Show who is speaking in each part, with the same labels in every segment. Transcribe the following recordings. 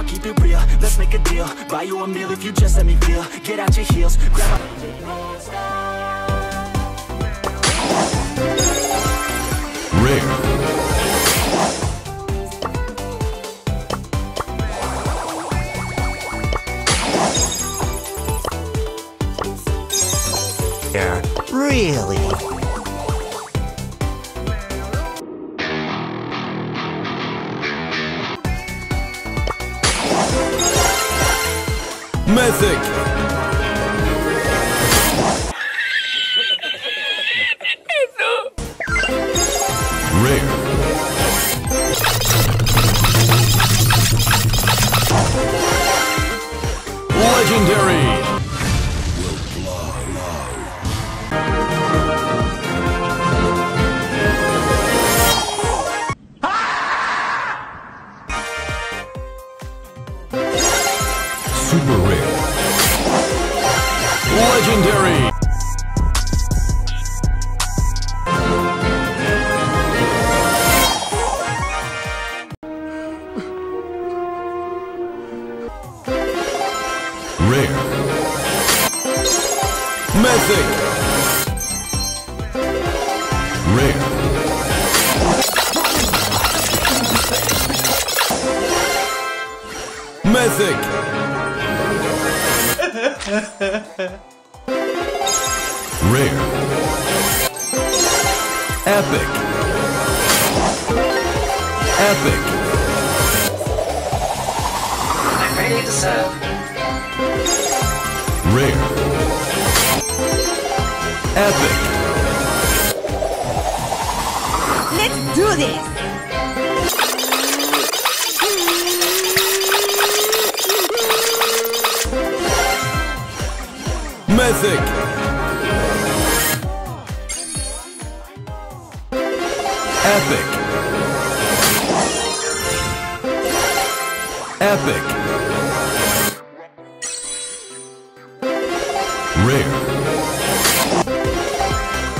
Speaker 1: I'll keep it real, let's make a deal Buy you a meal if you just let me feel Get out your heels, grab my...
Speaker 2: Rare.
Speaker 3: Really?
Speaker 2: Mythic.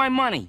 Speaker 4: my money.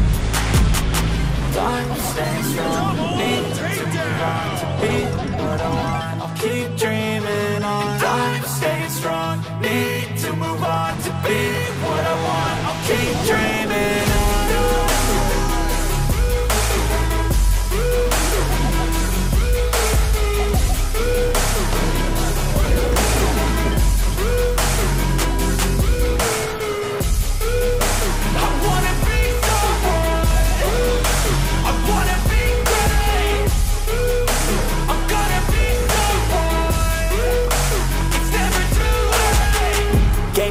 Speaker 1: Time to stay strong Need to on to be what I want I'll keep dreaming on Time staying strong Need to move on to be what I want I'll keep dreaming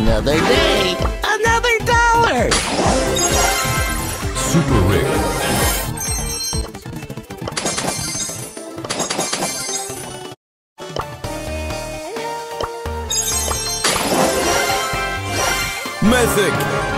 Speaker 3: Another day, another dollar.
Speaker 5: Super Rick. Mythic.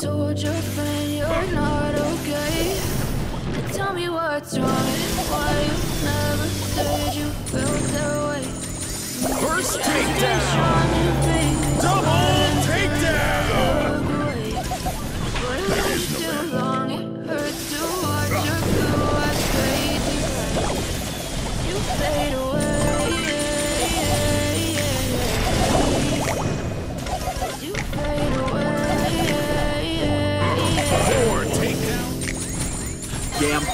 Speaker 6: Told your friend you're not okay. Tell me what's wrong and why you never said you felt that way.
Speaker 5: First takedown. Double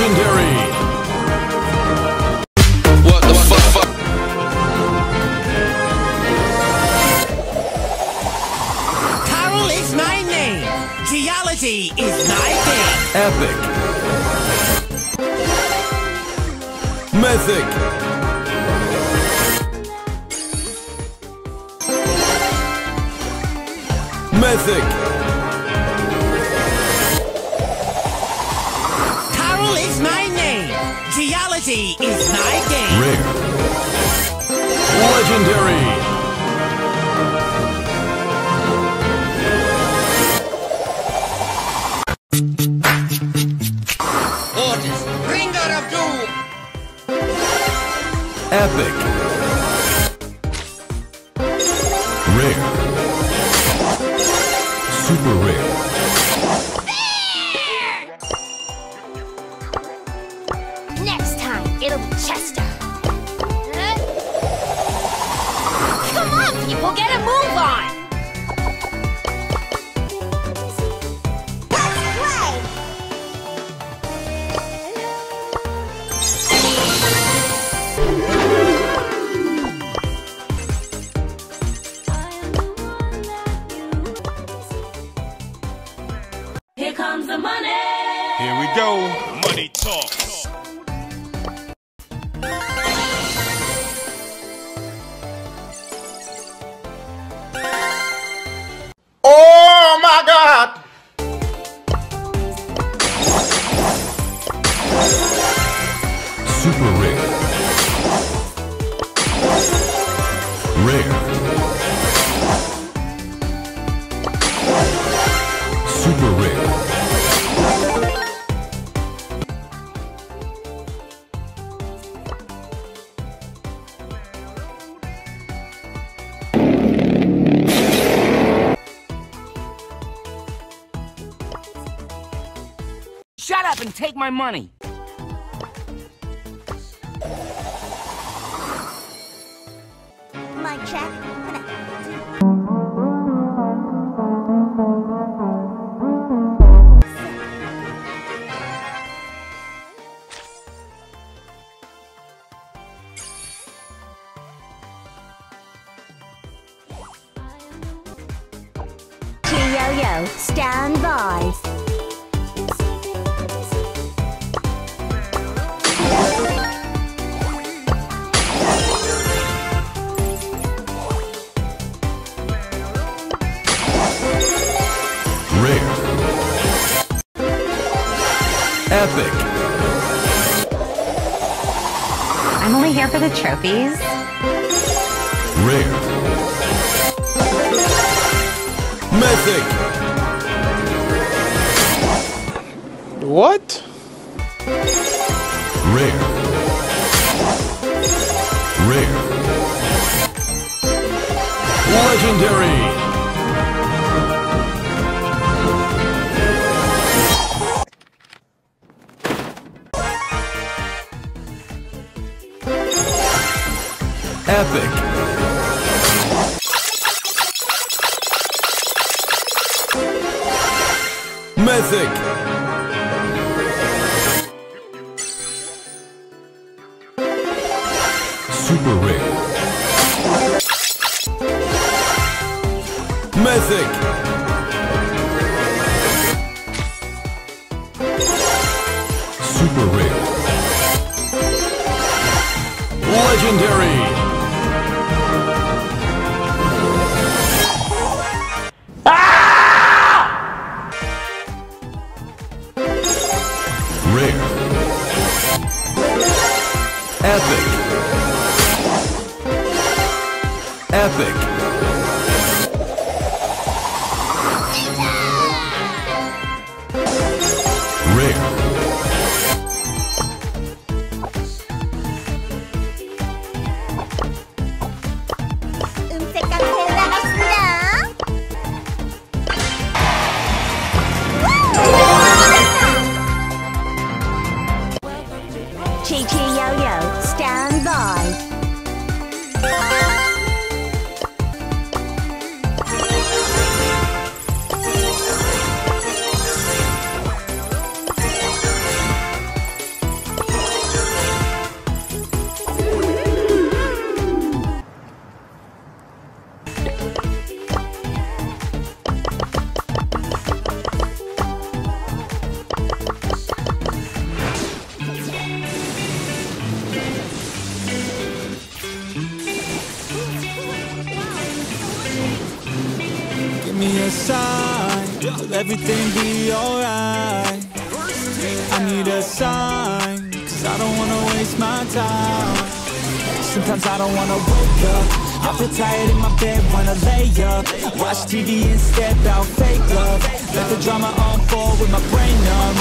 Speaker 1: Legendary. What the
Speaker 7: fuck? Fu
Speaker 5: Carl is
Speaker 8: my
Speaker 9: name.
Speaker 10: Geology is my thing.
Speaker 11: Epic. Mythic. Mythic.
Speaker 10: Geology is my game.
Speaker 11: Rare. Legendary.
Speaker 12: My
Speaker 9: money.
Speaker 7: My check.
Speaker 13: Here
Speaker 11: Epic. Mythic. Super rare. Mythic. Super rare. Legendary.
Speaker 1: Everything be alright? I need a sign, cause I don't wanna waste my time. Sometimes I don't wanna wake up. I feel tired in my bed, wanna lay up. Watch TV instead, about fake love. Let the drama unfold with my brain numb.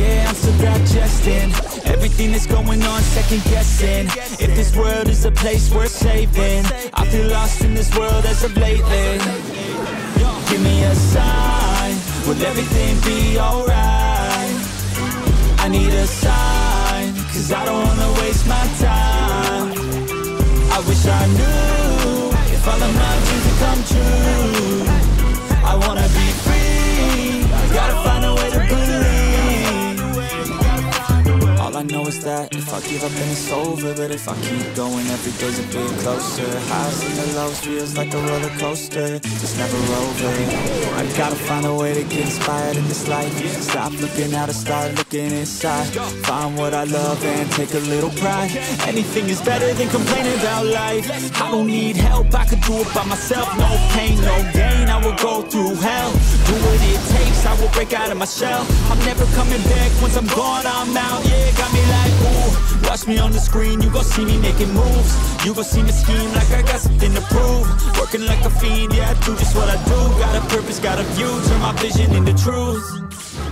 Speaker 1: Yeah, I'm still digesting Everything that's going on, second guessing If this world is a place worth saving I feel lost in this world as of lately Give me a sign Will everything be alright? I need a sign Cause I don't wanna waste my time. I wish I knew If all of my dreams would come true. I wanna be free. Gotta find a way to believe I know is that if I give up then it's over But if I keep going every day's a bit closer. Highs and the lows feels like a roller coaster. Just never over. I gotta find a way to get inspired in this life. Stop looking out and start looking inside. Find what I love and take a little pride. Anything is better than complaining about life. I don't need help, I could do it by myself. No pain, no gain, I will go through hell. Do what it takes, I will break out of my shell. I'm never coming back, once I'm gone I'm out. Yeah, me like ooh Watch me on the screen, you gon' see me making moves. You gon' see me scheme like I got something to prove. Working like a fiend, yeah, I do just what I do. Got a purpose, got a view, turn my vision into truth.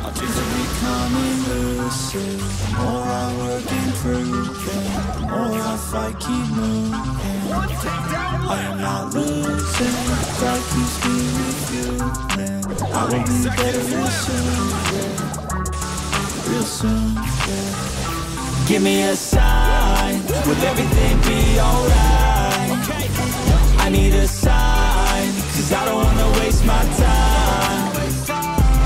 Speaker 1: My dreams are becoming lucid. The more I work and prove it The more I fight, keep moving. I am not losing. God keeps me refueling. I will be better real soon, yeah. Real soon, yeah. Give me a sign. Will everything be alright? I need a sign. Cause I don't wanna waste my time.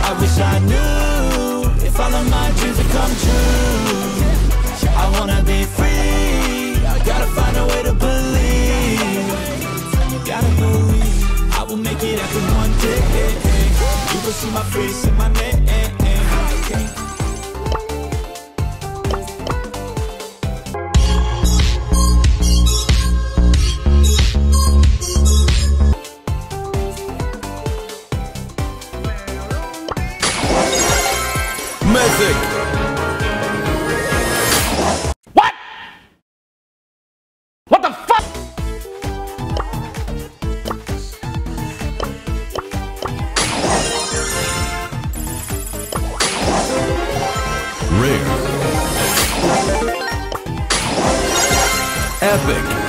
Speaker 1: I wish I knew If all of my dreams would come true. I wanna be free. I Gotta find a way to believe. Gotta believe. I will make it happen one day. You will see my face in my name
Speaker 5: Epic.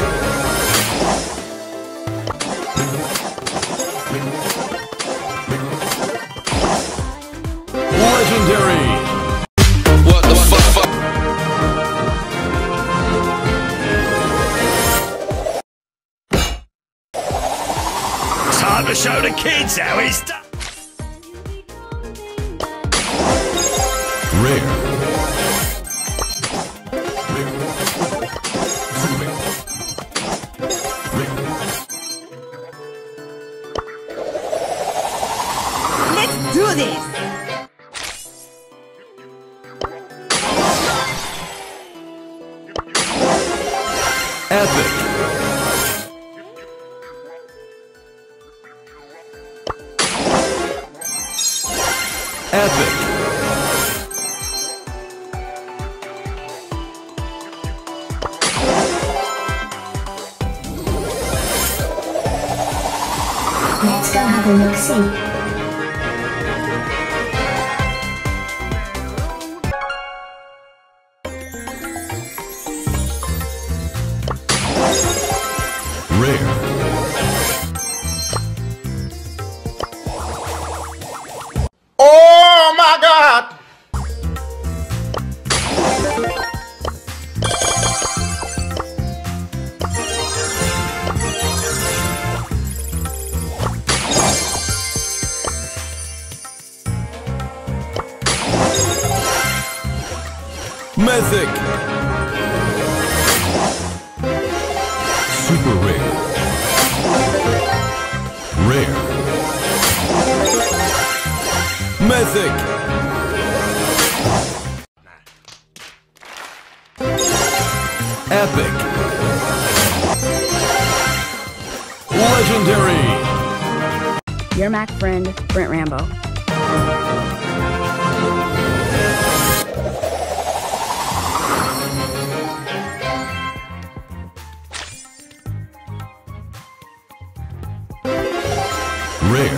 Speaker 5: rare.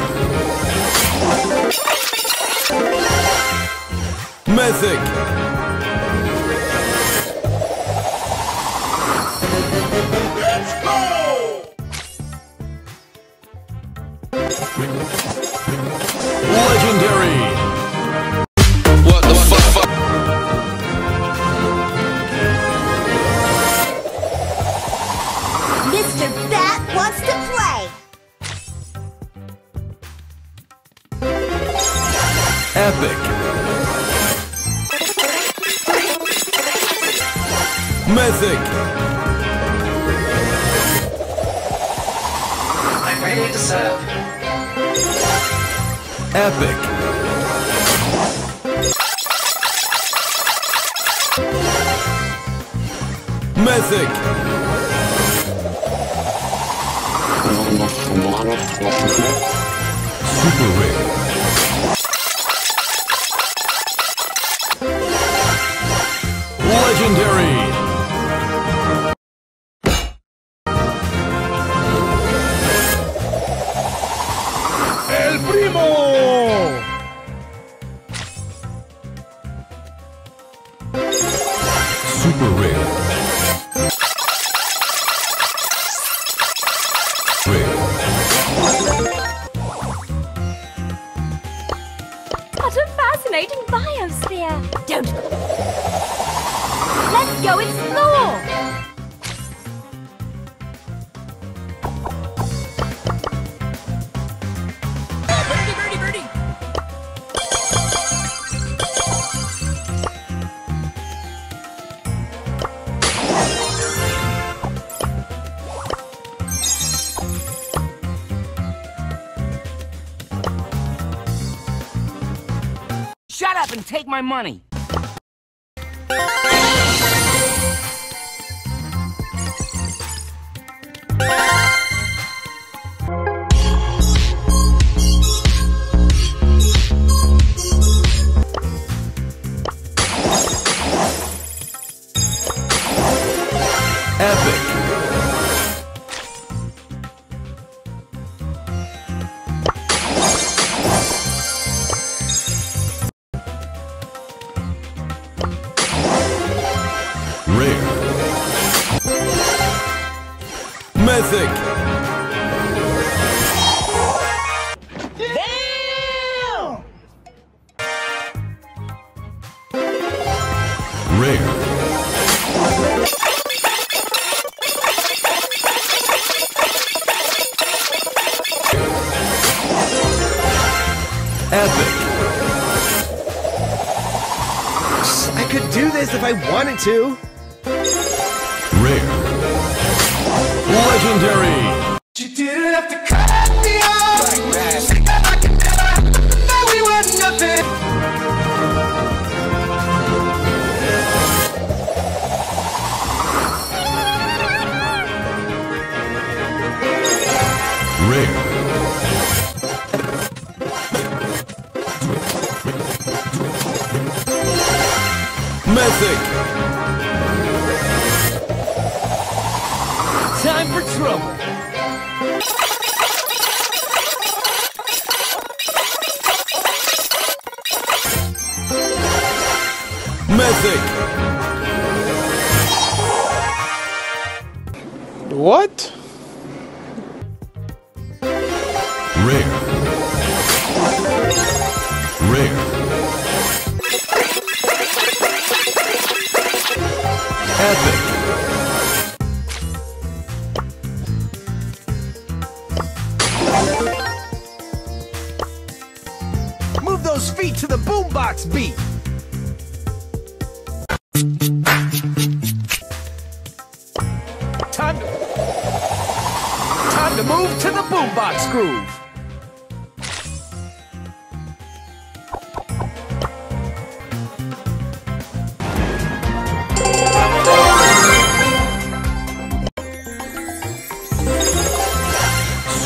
Speaker 5: Mythic.
Speaker 9: take my money.
Speaker 11: Epic.
Speaker 14: to
Speaker 11: Rare Legendary.
Speaker 15: Didn't have to cut me off like
Speaker 11: Rare. Mythic.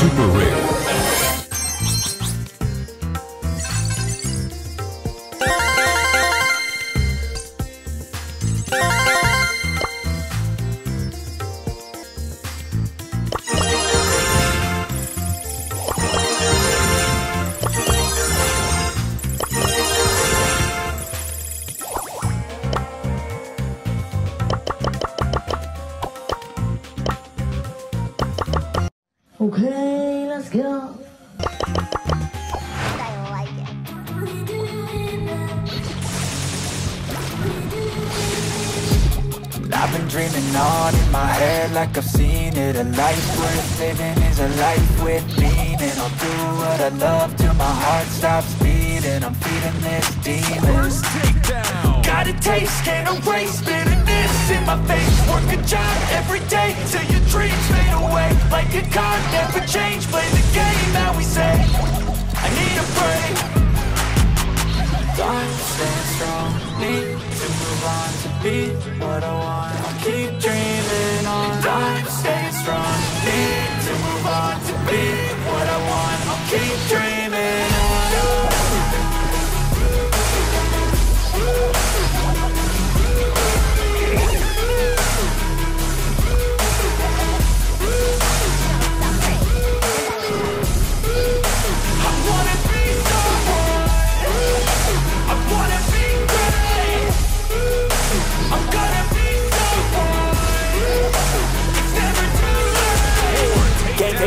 Speaker 11: Super rare.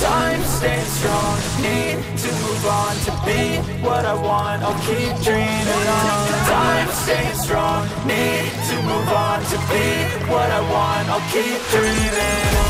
Speaker 1: Time staying strong. Need to move on to be what I want. I'll keep dreaming on. Time staying strong. Need to move on to be what I want. I'll keep dreaming on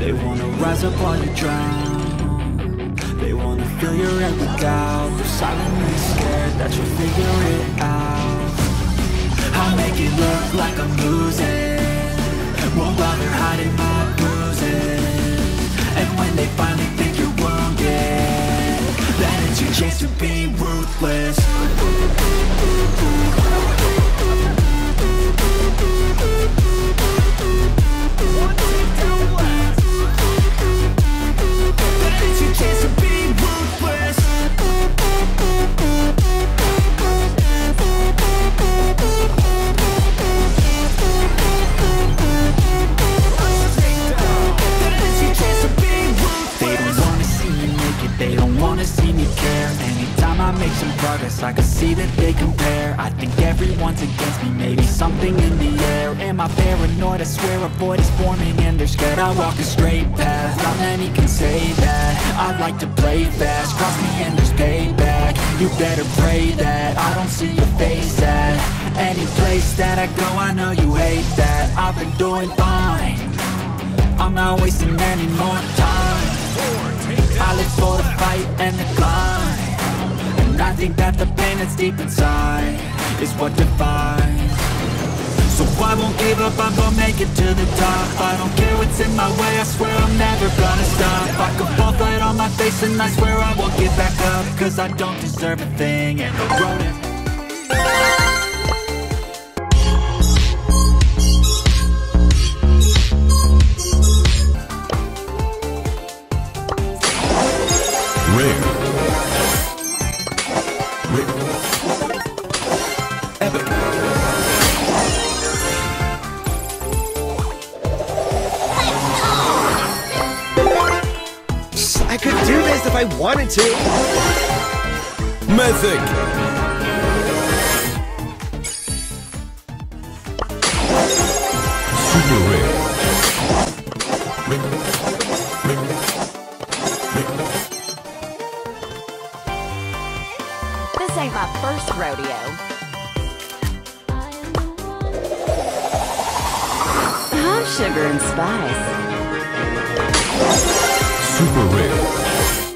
Speaker 1: they wanna rise up while you drown They wanna fill your head with doubt They're silently scared that you'll figure it out. I'll make it look like I'm losing. Won't bother hiding my bruises. And when they finally think you're wounded Then it's your chance to be ruthless deserve a thing and
Speaker 5: Rare. Epic.
Speaker 14: I could do this if I wanted to!
Speaker 5: Mythic. Super Rare.
Speaker 16: This ain't my first rodeo. I'm sugar and spice.
Speaker 5: Super Rare.